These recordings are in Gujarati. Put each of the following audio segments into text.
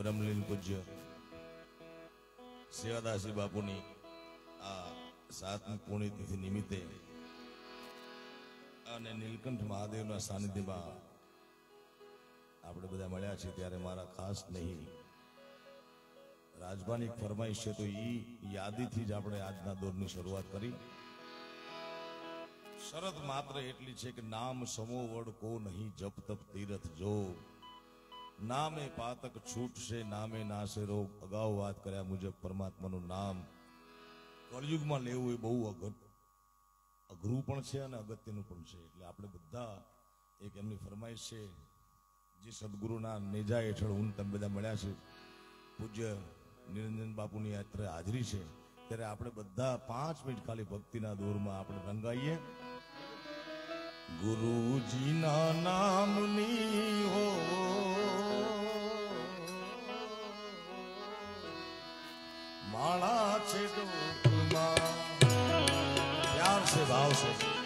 બ્રહ્મલીન પૂજ્ય. સેવાદાસી બાપુની આ સાતમી પુણ્યતિથિ નિમિત્તે અને નીલકંઠ મહાદેવના સાનિધ્યમાં આપણે બધા મળ્યા છીએ. ત્યારે મારા ખાસ નહીં, રાજભાની ફરમાઈશ છે, તો એ યાદીથી જ આપણે આજના દોરની શરૂઆત કરી. શરત માત્ર એટલી છે કે નામ સમોવડ કો નહીં જપ તપ તીરથ જો. નામે પાતક છૂટશે નામે નાશે રોગ. અગાઉ વાત કર્યા મુજબ પરમાત્માનું નામ કળયુગમાં લેવું એ બહુ અઘરું પણ છે અને અગત્યનું પણ છે. એટલે આપણે બધા એક એમની ફરમાઈશ છે, જે સદગુરુના નેજા હેઠળ હું તમે બધા મળ્યા છે, પૂજ્ય નિરંજન બાપુની યાત્રા હાજરી છે, ત્યારે આપણે બધા પાંચ મિનિટ ખાલી ભક્તિના દોરમાં આપણે રંગાઈએ. ગુરુજીના નામની હો માળા છે ડોકમાં. પ્યાર છે ભાવ છે.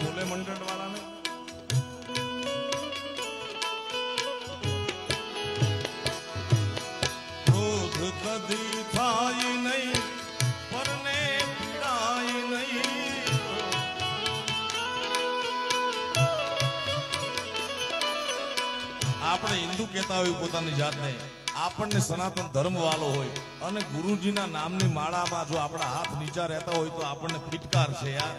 ભોલે મંડળ વાળાને ક્રોધ કદી થાય નહીં, પરને પીડાય નહીં. આપણે હિન્દુ કહેતા હોય પોતાની જાતને, આપણને સનાતન ધર્મ વાલો હોય અને ગુરુજીના નામની માળામાં જો આપણા હાથ નીચા રહેતા હોય તો આપણને ફિટકાર છે યાર.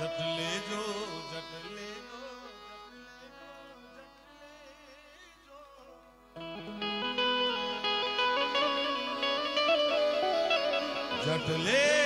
જટ લેજો જટ લેજો જટ લેજો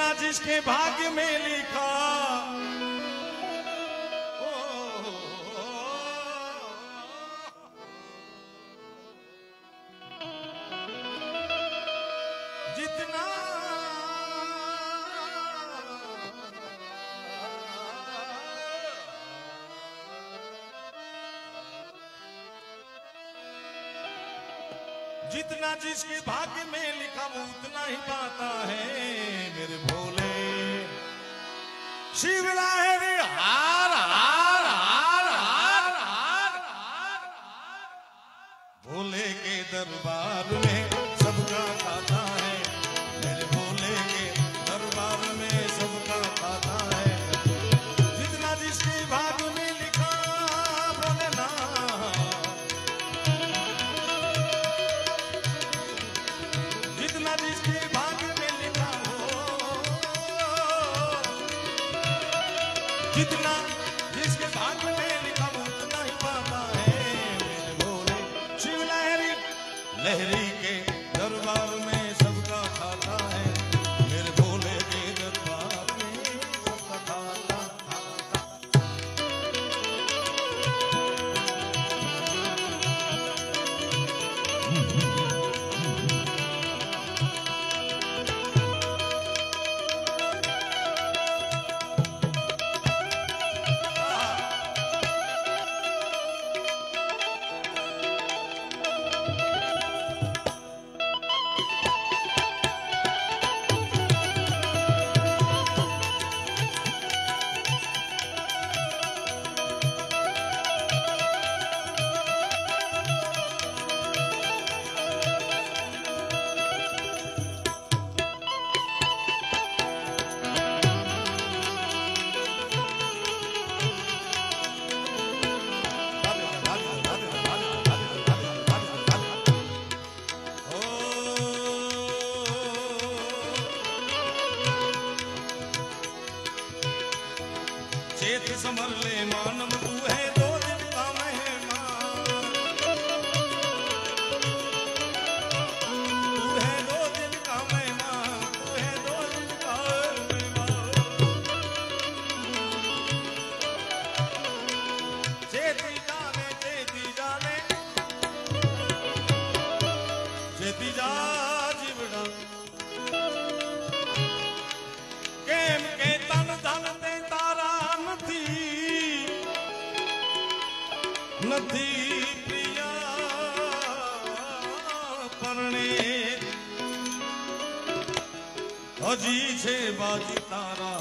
जिसके भाग्य में लिखा जितना जिसके भाग्य में लिखा वो उतना ही पाता है मेरे भोले शिवला है रे हार हार हार हार हार भोले के दरबार में বাজি তারা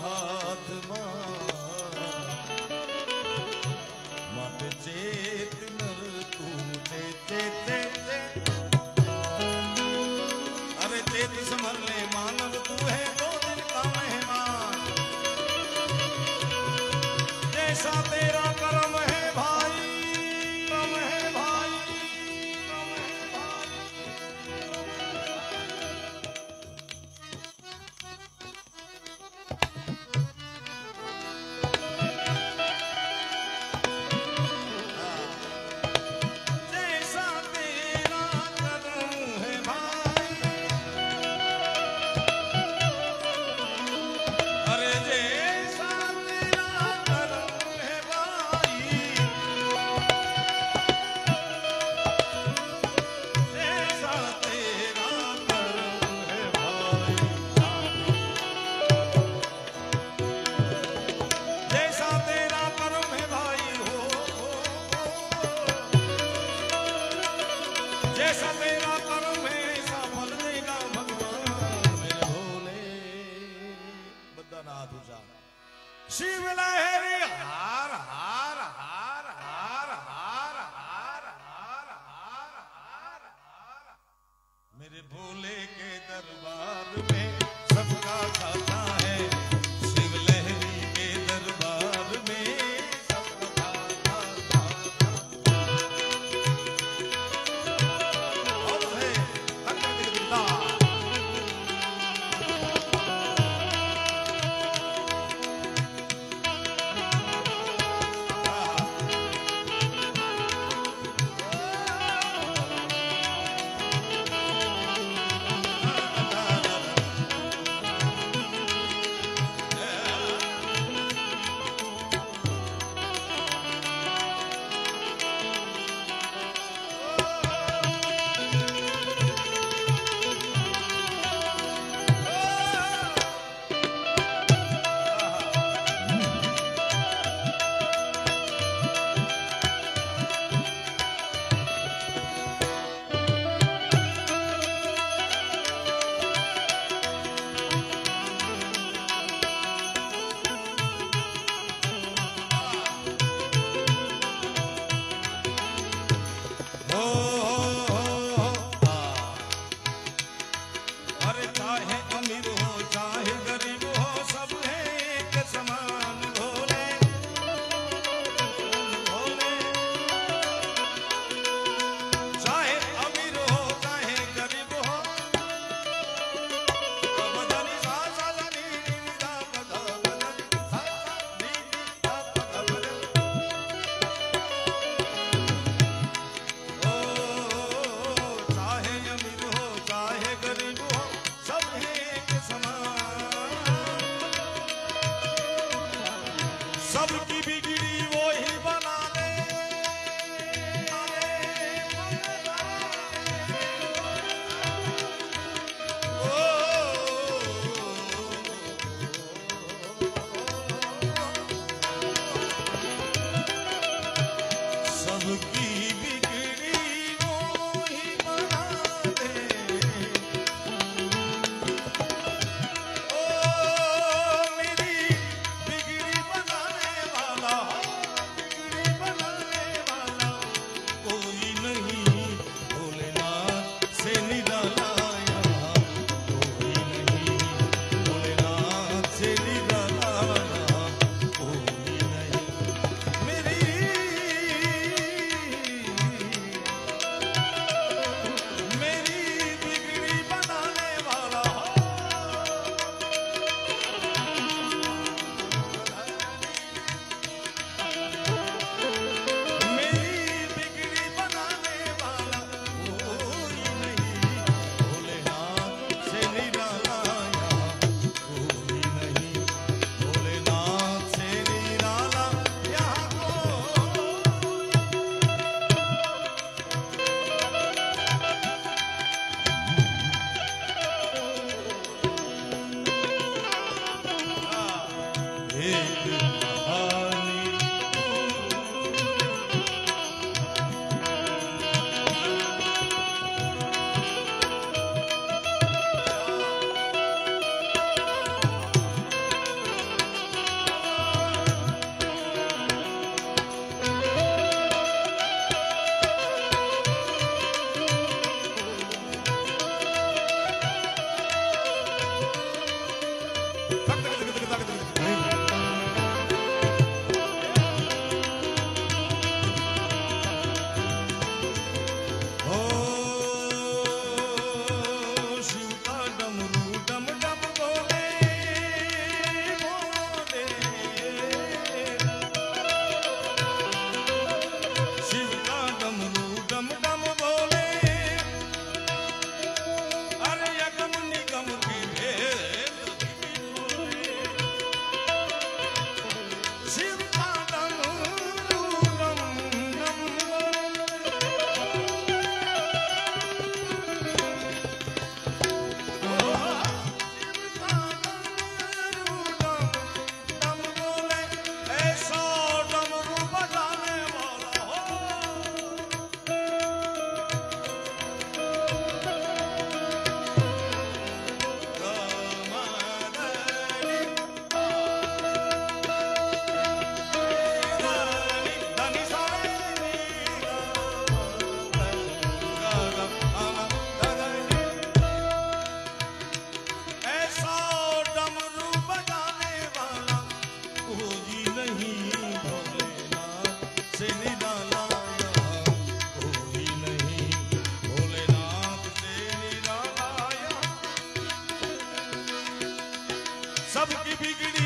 सबकी बिगड़ी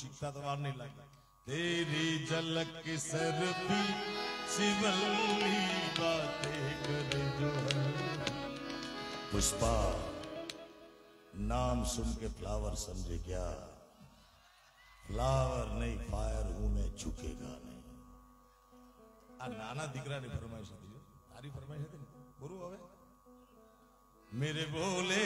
शिक्षा तो नहीं लगी। तेरी झलक सर शिवली पुष्पा नाम सुन के फ्लावर समझे क्या? फ्लावर नहीं फायर हूँ मैं झुकेगा नहीं। આ નાના દીકરાની ફરમાઈશ હતી તારી ફરમાઈશ હતી ગુરુ હવે मेरे बोले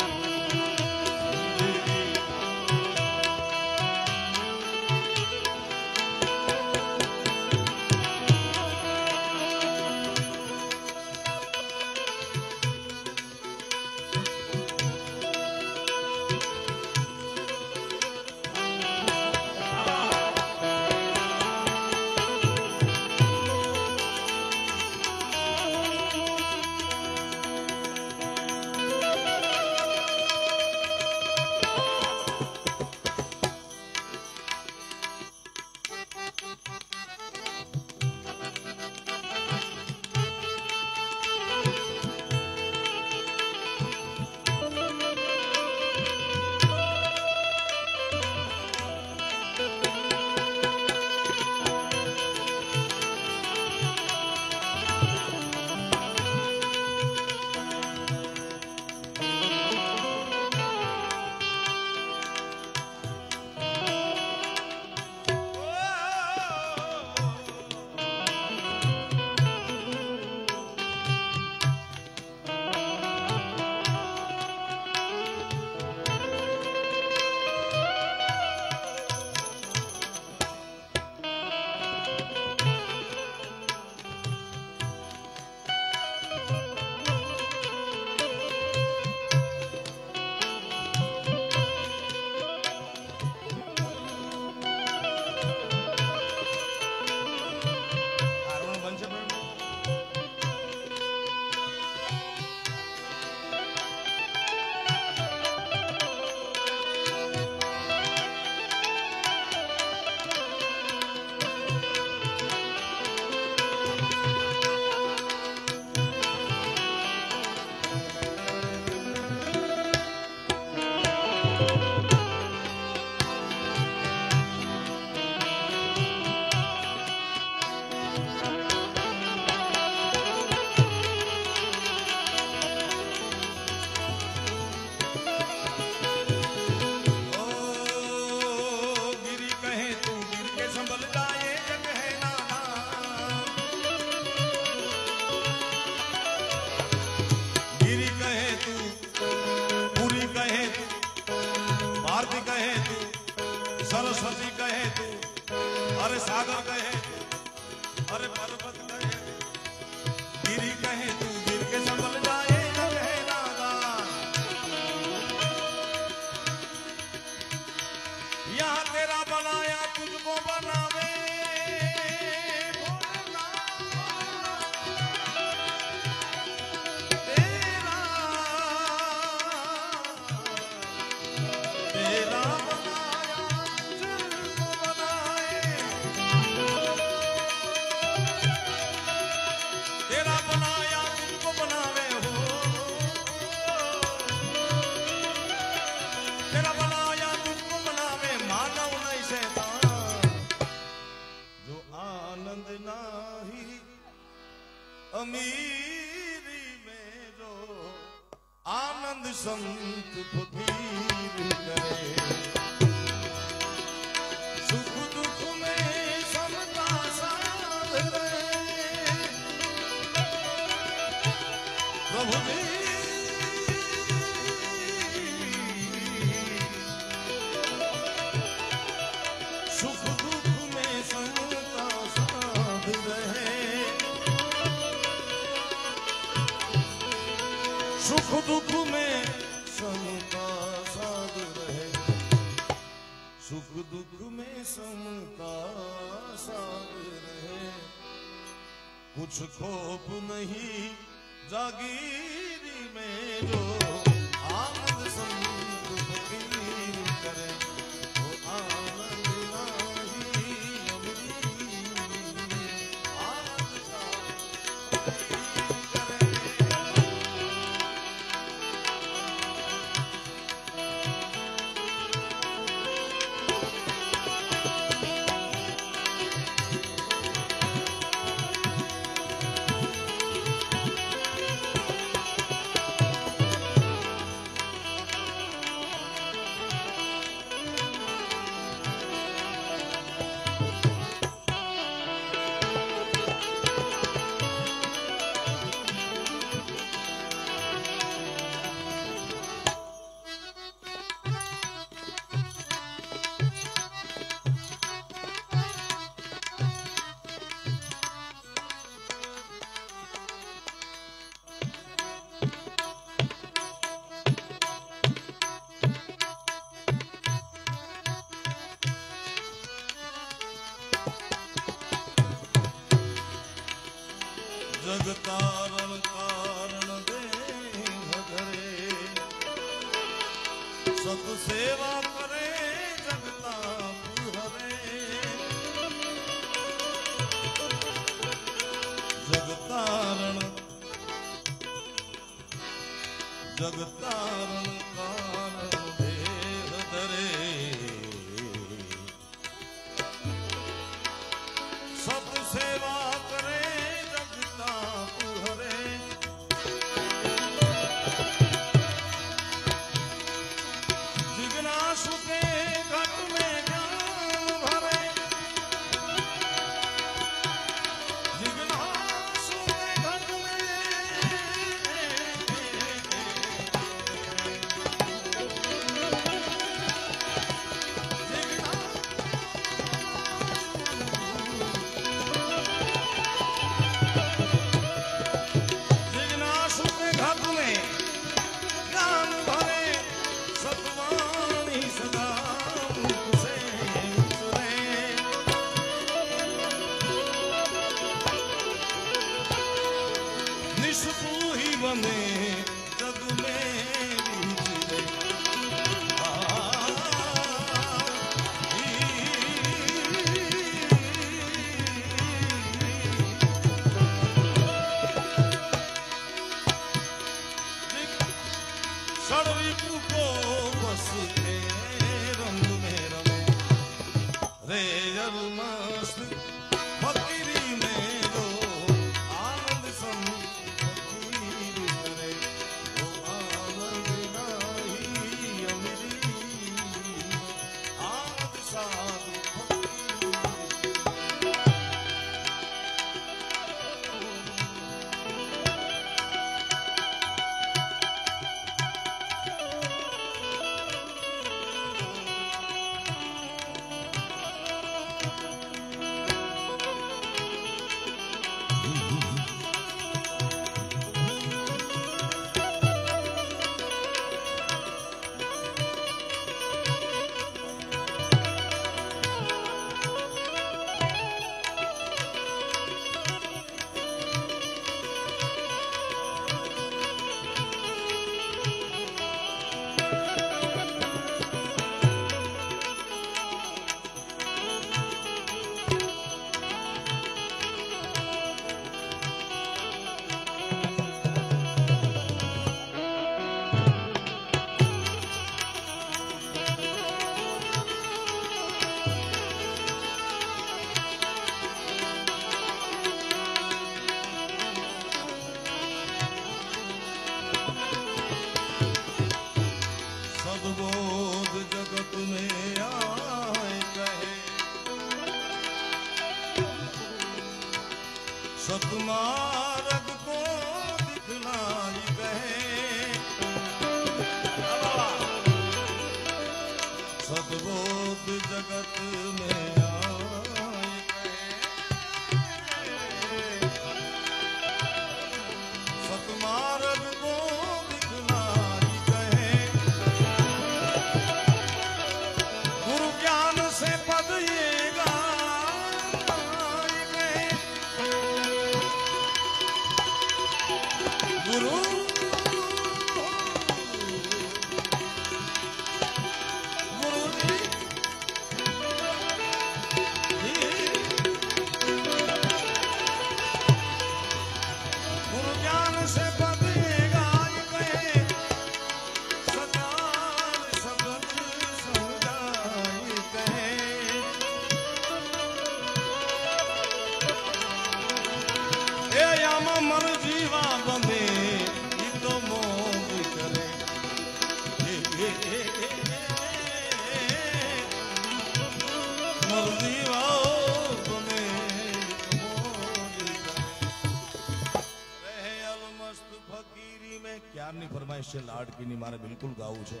સ્પેશિયલ આર્ટ કીની મારે બિલકુલ ગાવું છે.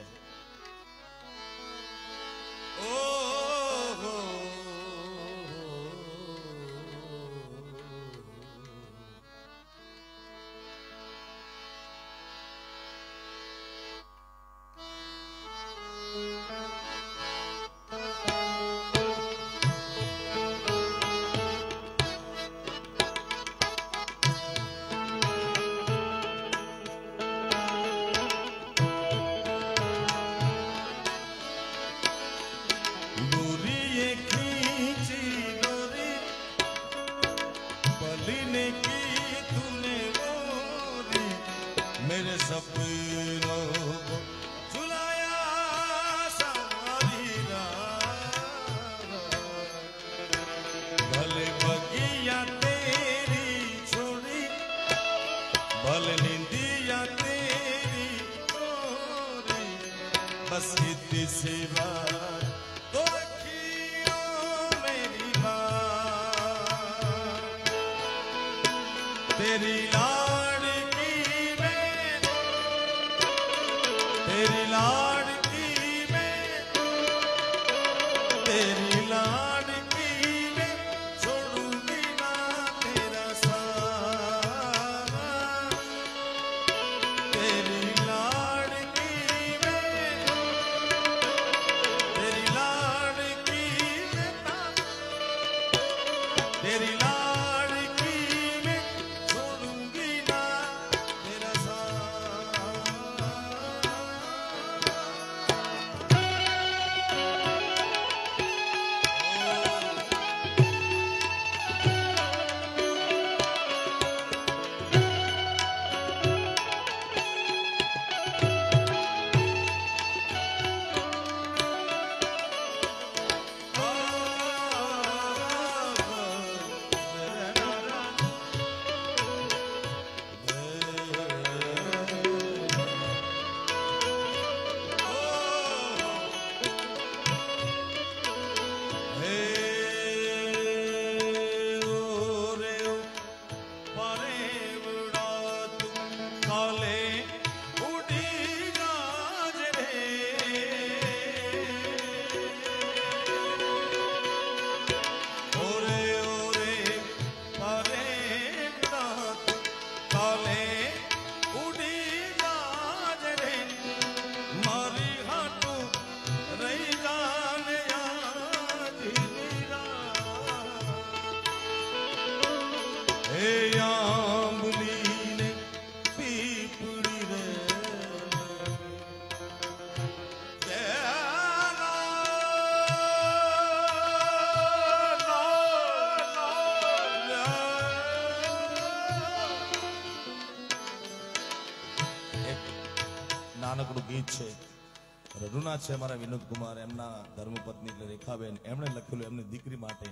ગીત છે રડુના છે અમારા વિનોદ કુમાર એમના ધર્મપત્ની એટલે રેખાબેન. એમણે લખેલું એમની દીકરી માટે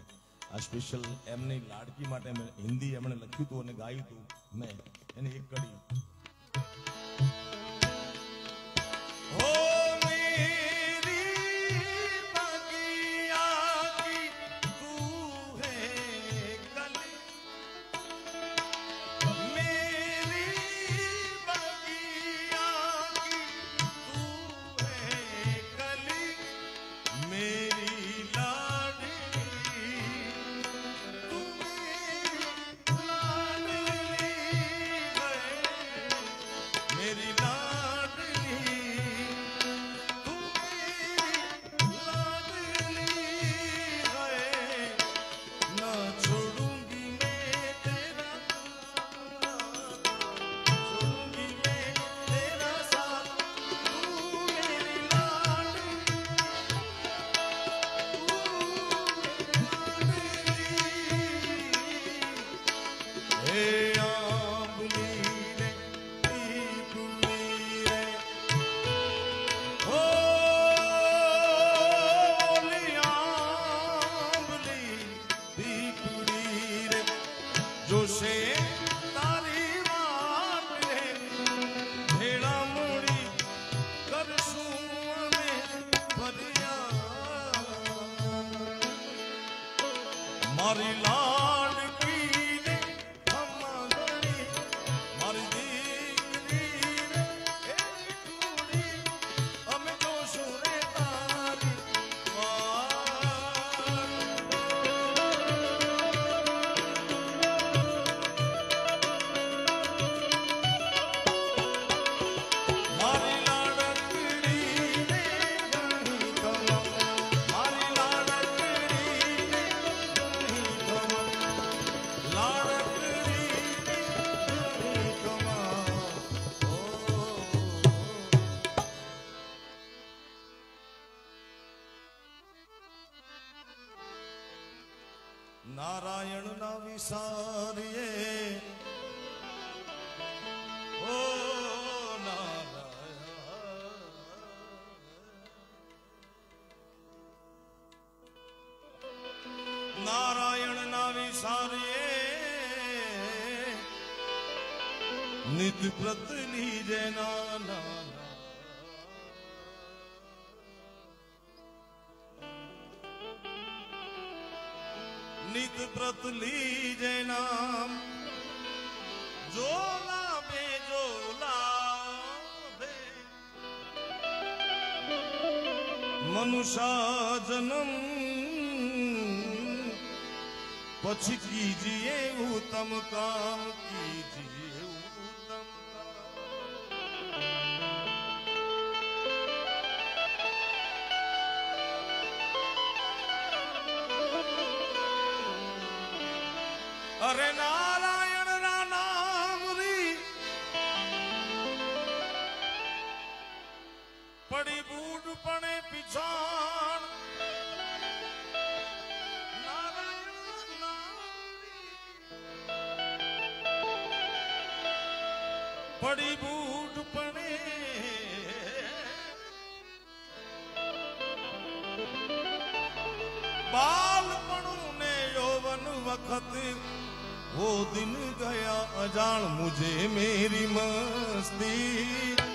આ સ્પેશિયલ એમની લાડકી માટે હિન્દી એમણે લખ્યું હતું અને ગાયું હતું મેં. એને એક કડી. વ્રતની જે નાના નિત વ્રત લીજે નામ જોલા મે જોલા દે મનુષા જન્મ પછી કીજીએ ઉત્તમ કામ કીજીએ પડી બૂટ પણે. બાલપણું ને યૌવન વખત વો દિન ગયા અજાણ મુજે મેરી મસ્તી.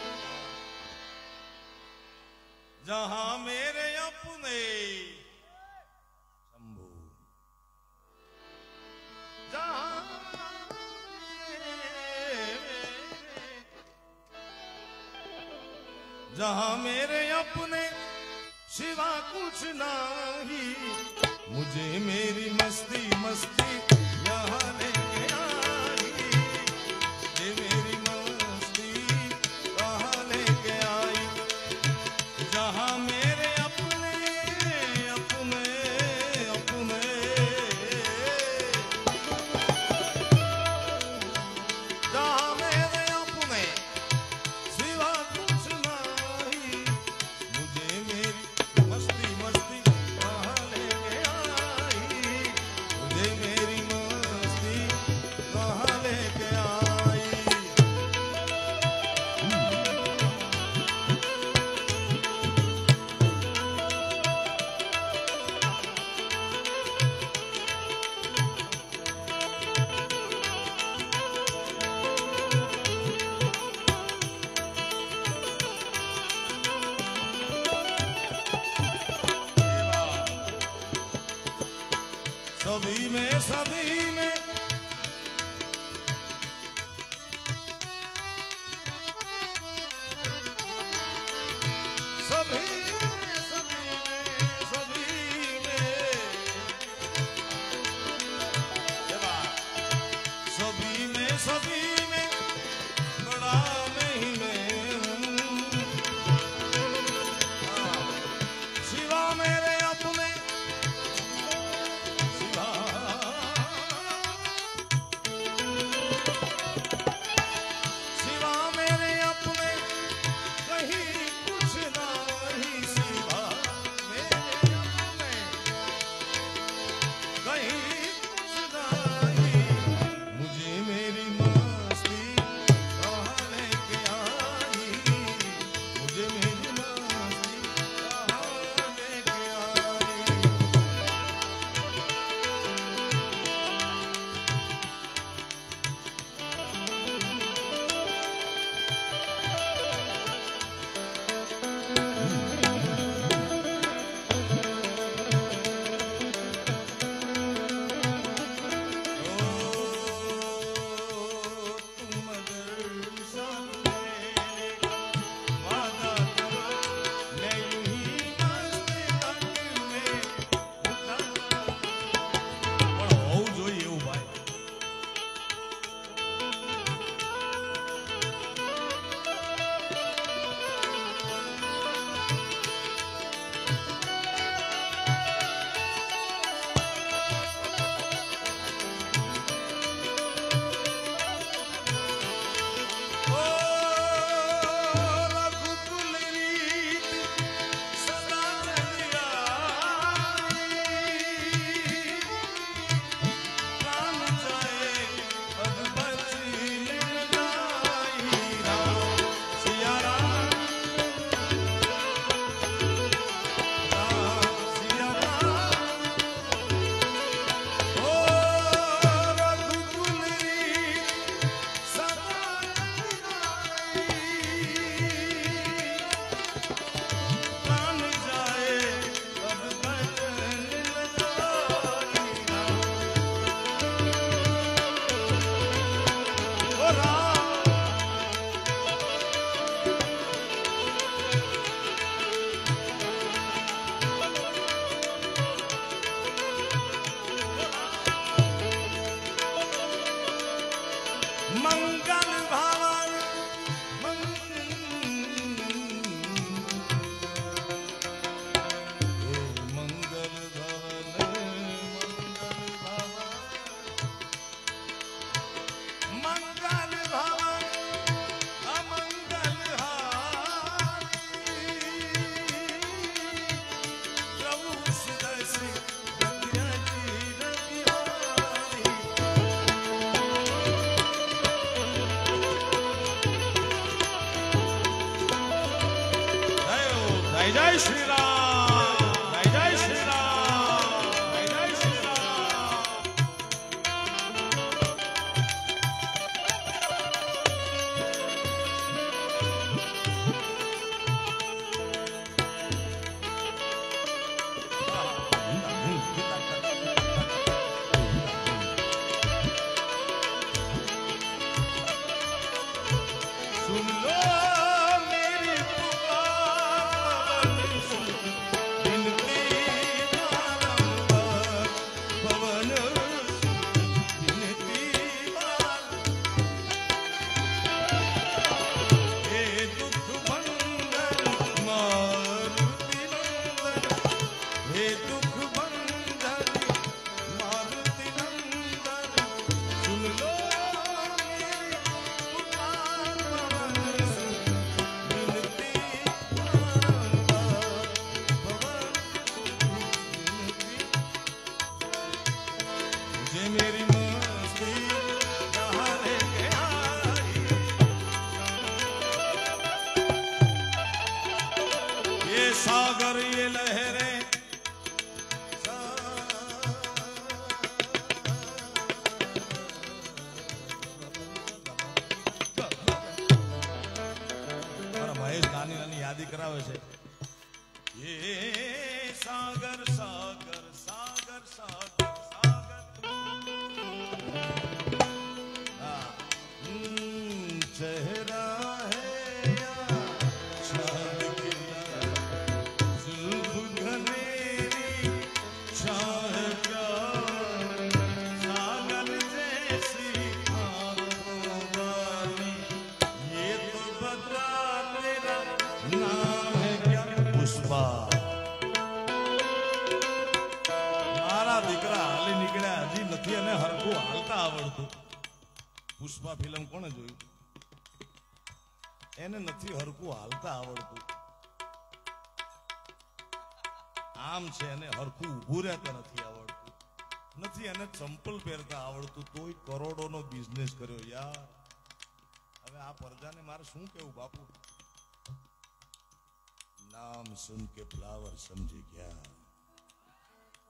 સુન કે ફ્લાવર સમજી ગયા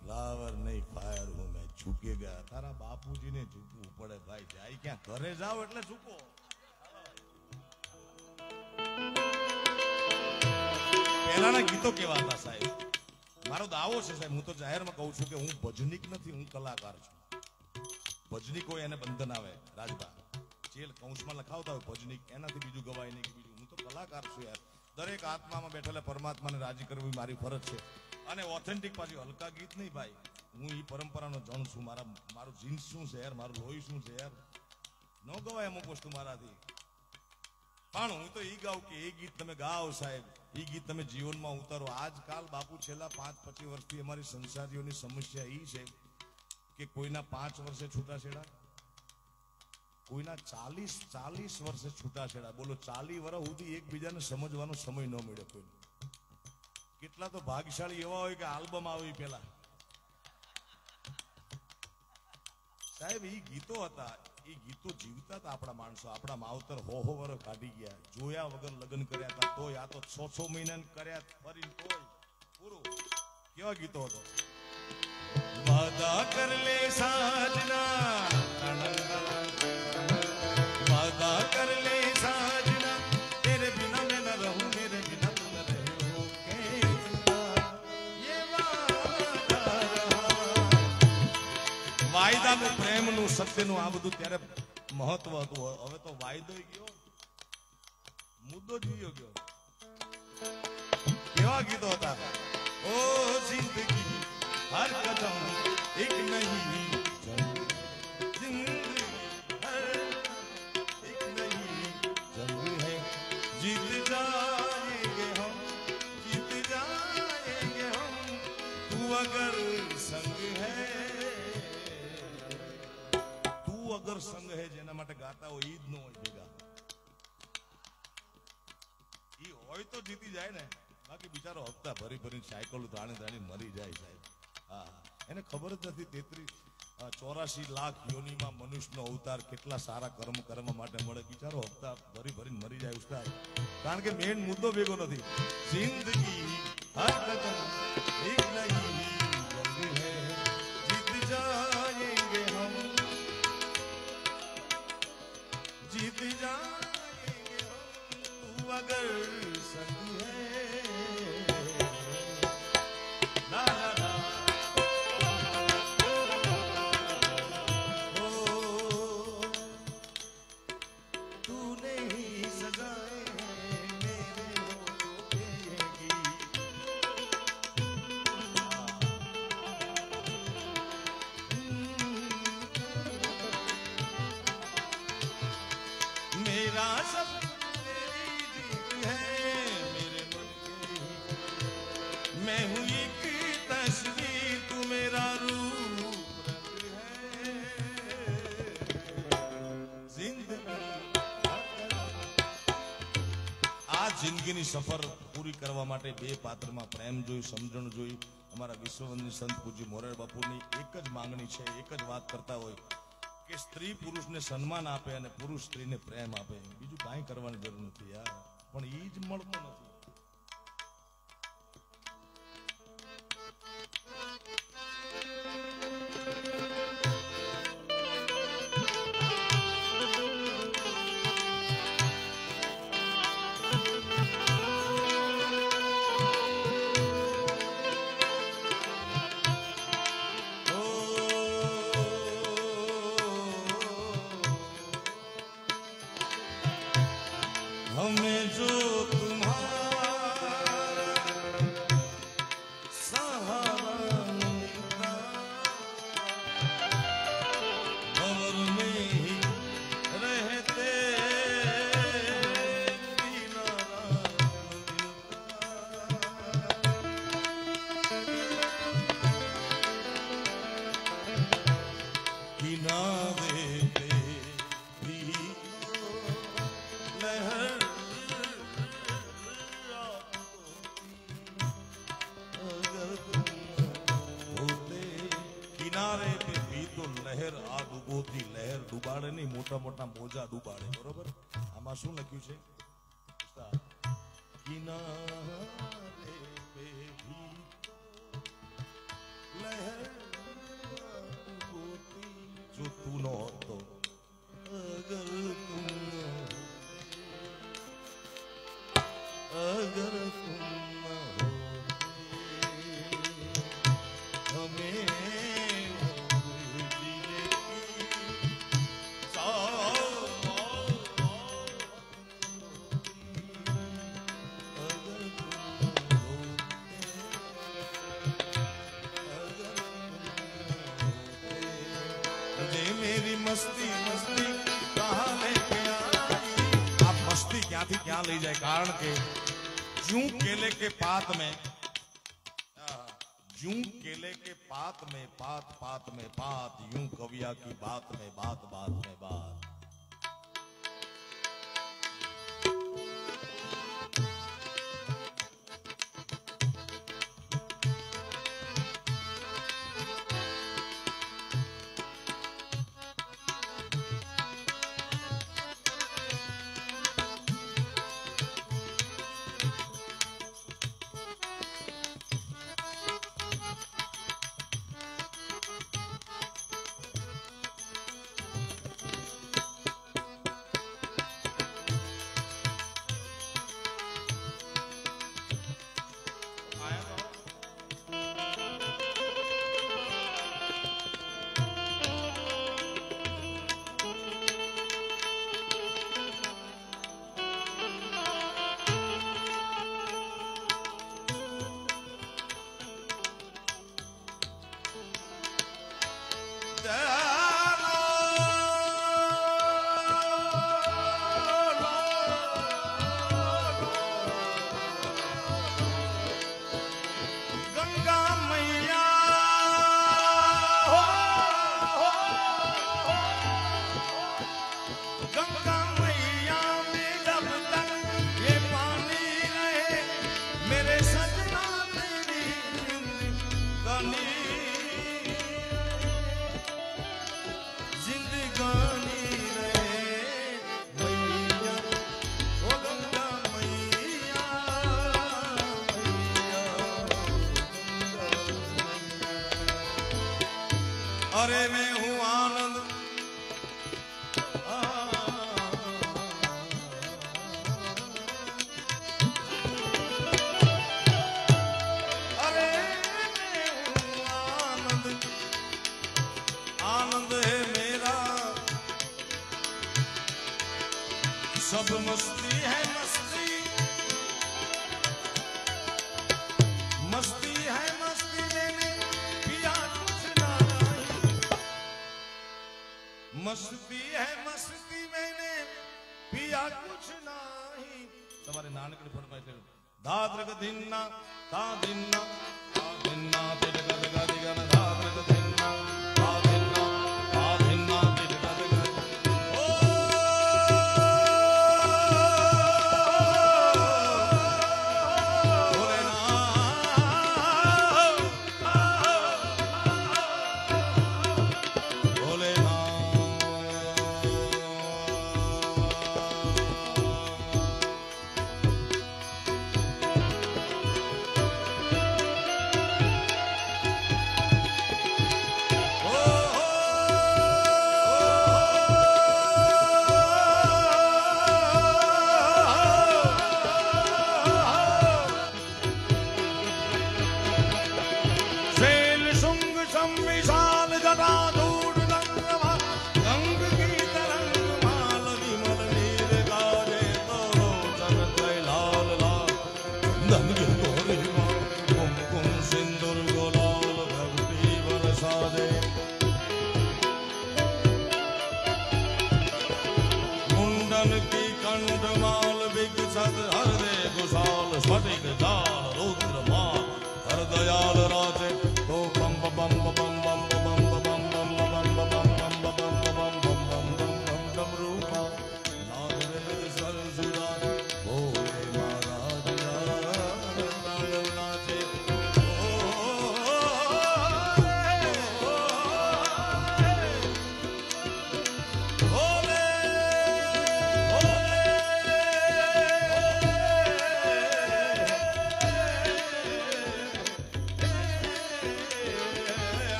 ફ્લાવર નહીં ફાયર હું મેં ગયા તારા બાપુજીને ઝૂકવું પડે ભાઈ, જાય ક્યાં? ઘરે જાવ એટલે ઝૂકો. પહેલાના ગીતો કેવા હતા સાહેબ? મારો દાવો છે સાહેબ, હું તો જાહેરમાં કહું છું કે હું ભજનિક નથી, હું કલાકાર છું. ભજનિક હોય એને બંધન આવે, રાજભા. જેલ કૌંસમાં લખાવતા હોય ભજનિક, એનાથી બીજું ગવાય નહીં બીજું. હું તો કલાકાર છું યાર. દરેક આત્મામાં બેઠેલા પરમાત્માને રાજી કરવી મારી ફરજ છે. અને ઓથેન્ટિક પાછી હલકા ગીત નહીં ભાઈ. હું એ પરંપરાનો જણ છું. મારા મારું જીન્સ શું છે યાર? મારું લોહી શું છે યાર? ન ગવાય અમુક વસ્તુ મારાથી. પણ હું તો એ ગાઉં કે એ ગીત તમે ગાઓ સાહેબ. એ ગીત તમે જીવનમાં ઉતારો. આજકાલ બાપુ છેલ્લા પાંચ પચીસ વર્ષથી અમારી સંસારીઓની સમસ્યા એ છે કે કોઈના પાંચ વર્ષે છૂટાછેડા કોઈના ચાલીસ ચાલીસ વર્ષે છૂટાછેડા બોલો, ચાલી વર્ષ સુધી એકબીજાને સમજવાનો સમય ન મળ્યો કોઈ કેટલા તો ભાગશાળી એવા હોય કે આલ્બમ આવી પેલા સાહેબ એ ગીતો હતા. એ ગીતો જીવતા હતા આપણા માણસો. આપણા માવતર હો હો વર કાઢી ગયા. જોયા વગર લગ્ન કર્યા હતા. તોય આ તો છ છ મહિના કર્યા ફરી તોય. પૂરું. કેવા ગીતો હતો? વાદા કરલે સાજના વાયદાનું પ્રેમનું, સત્યનું, આ બધું ત્યારે મહત્વ હતું. હવે તો વાયદો ગયો. મુદ્દો જોયો ગયો. કેવા ગીતો હતા? ઓ જિંદગી, હર કદમ, એક નહીં. વગર સંઘ હે, જેના માટે ગાતા હોય ઈ જ હોય ભેગા. ઈ હોય તો જીતી જાય ને. બાકી બિચારો હપ્તા ભરી ભરીને સાયકલ તાણી તાણી મરી જાય સાહેબ. હા એને ખબર જ નથી તેત્રીસ ચોરાશી લાખ યોનીમાં મનુષ્યનો અવતાર કેટલા સારા કર્મ કર્મ માટે મળે. બિચારો હપ્તા ભરી ભરીને મરી જાય ઉસ્તાદ. કારણ કે મેન મુદ્દો ભેગો નથી. જિંદગી હર કદમ એક નહીં जीत जाएंगे हम तू अगर संग है માટે બે પાત્રમાં પ્રેમ જોઈ, સમજણ જોઈ અમારા વિશ્વવંદની સંત પૂજ્ય મોરાર બાપુની એક જ માંગણી છે, એક જ વાત કરતા હોય કે સ્ત્રી પુરુષને સન્માન આપે અને પુરુષ સ્ત્રીને પ્રેમ આપે. બીજું કાંઈ કરવાની જરૂર નથી યાર. પણ એ જ મળતું નથી. મોટા મોટા મોજા ડૂબાડે બરોબર આમાં શું લખ્યું છે ઉસ્તાદ? कारण के, जू केले के पात में, जू केले के पात में, पात पात में, पात, यूँ कविया की बात में, बात बात में, बात।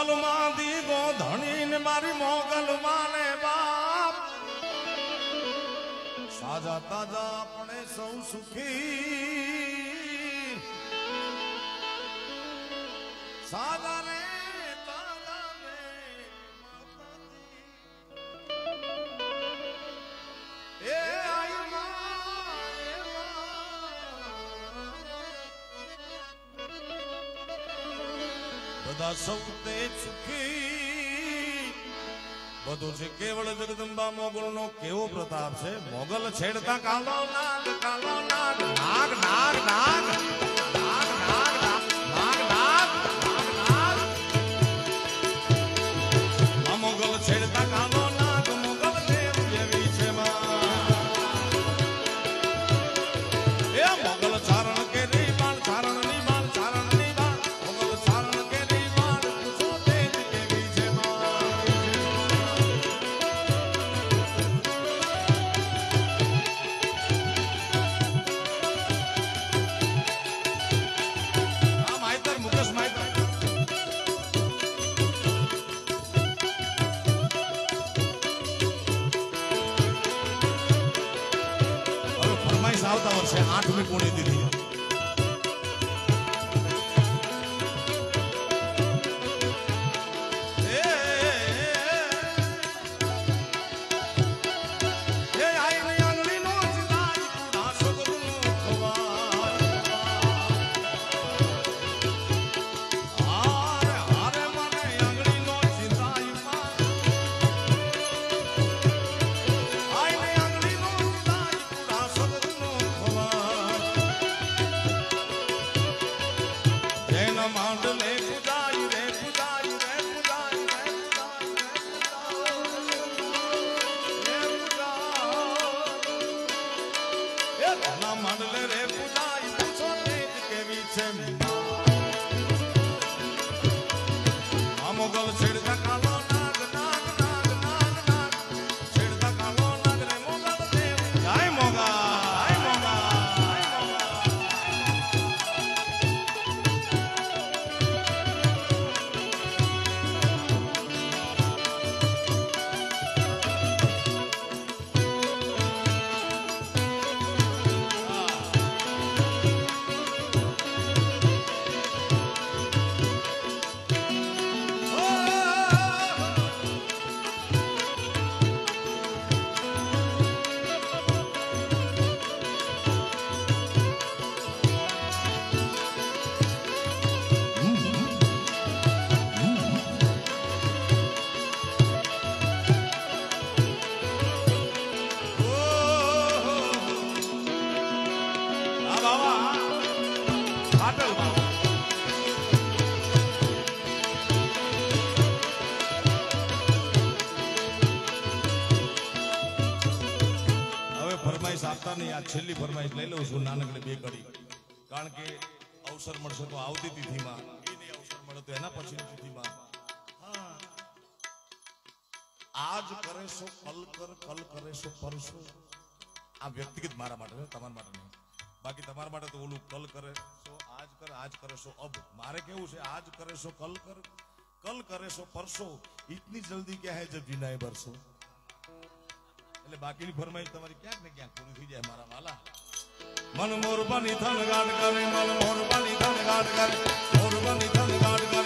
મોગલમાં દીવો ધણીને મારી મોગલમાં ને બાપ. સાજા તાજા આપણે સૌ સુખી. બધા સૌને ચૂકી. બધું છે કેવળ જગદંબા મોગલ નો કેવો પ્રતાપ છે? મોગલ છેડતા કાલો નાગ કાલો નાગ નાગ નાગ નાગ. ચોમાઈસ આવતા વર્ષે આઠમી પૂર્ણિતિથી. એડવાઇસ લઈ લઉં છું નાનકડી બે ઘડી કારણ કે અવસર મળશે તો આવતી તિથિમાં. એને અવસર મળે તો એના પછી તિથિમાં. આજ કરે સો, કલ કર, કલ કરે સો પરસો આ વ્યક્તિગત મારા માટે તમારા માટે નહીં. બાકી તમારા માટે તો ઓલું કલ કરે સો, આજ કર, આજ કરે સો, અબ. મારે કેવું છે, આજ કરે સો, કલ કર, કલ કરે સો પરસો ઇતની જલ્દી ક્યાં હે જબ જીના બરસો એટલે બાકીની ફરમાઈશ તમારી ક્યાંક ને ક્યાંક પૂરી થઈ જાય મારા વાલા. મન મોર બની ધન ગાડ કરે, મન મોર બની ધન ગાડ કરે, મોર ધન ગાડ કરે.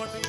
மட்டும்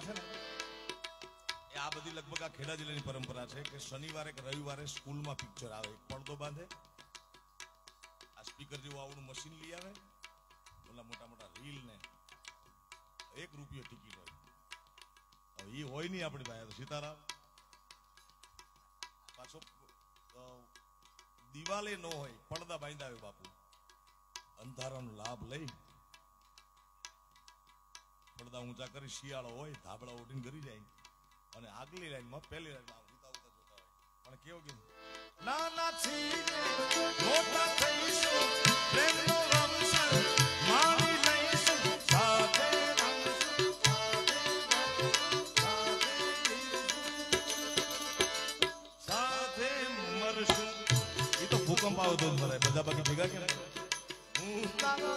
ગામમાં છે ને, એ આ બધી લગભગ આ ખેડા જિલ્લાની પરંપરા છે કે શનિવારે કે રવિવારે સ્કૂલમાં પિક્ચર આવે, એક પડદો બાંધે, આ સ્પીકર જેવું આવડું મશીન લઈ આવે, ઓલા મોટા મોટા રીલ ને એક રૂપિયો ટિકિટ હોય. હવે એ હોય નહીં આપણી પાસે સીતારામ. પાછો દિવાલે ન હોય, પડદા બાંધ્યા હોય બાપુ. અંધારાનો લાભ લઈ પડદા ઊંચા કરી શિયાળો હોય ધાબળા ઓઢીને ઘરી જાય. અને આગલી લાઈનમાં પહેલી લાઈનમાં ઉતા ઉતા જોતા હોય. પણ કેવું કે નાના છીએ મોટા થઈશું પ્રેમનો રમશું માણી લઈશું સાથે સાથે મરશું. એ તો ભૂકંપ આવતો જ બધા બાકી ભેગા કે હું તારો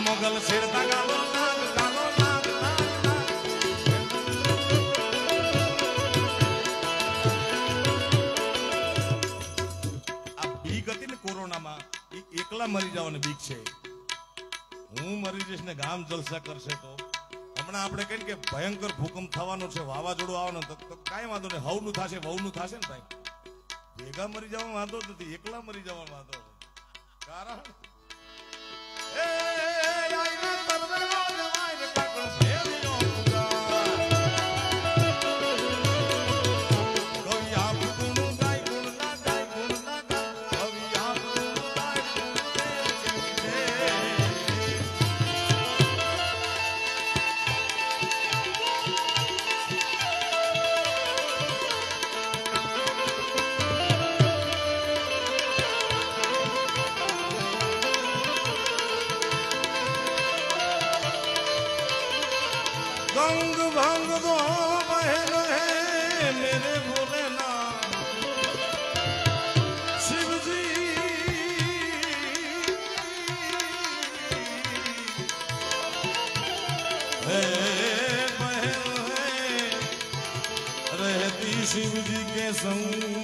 મામો ગલ શેરતા ગાલો આ કોરોનામાં એકલા મરી જવાની બીક છે. હું મરી જઈશ ને ગામ જલસા કરશે તો. હમણાં આપણે કહીએ કે ભયંકર ભૂકંપ થવાનો છે, વાવાઝોડું આવવાનું કાંઈ વાંધો નહીં, હવનું થશે, વહુનું થશે ને ભાઈ. ભેગા મરી જવાનો વાંધો નથી, એકલા મરી જવાનો વાંધો કારણ ਅੰਗ ਭੰਗ ਦੋ ਮਹਿਲ ਹੈ ਮੇਰੇ ਭੋਲੇਨਾ ਸ਼ਿਵ ਜੀ, ਹੈ ਮਹਿਲ ਹੈ। ਰਹਤੀ ਸ਼ਿਵ ਜੀ ਕੇ ਸੰਗ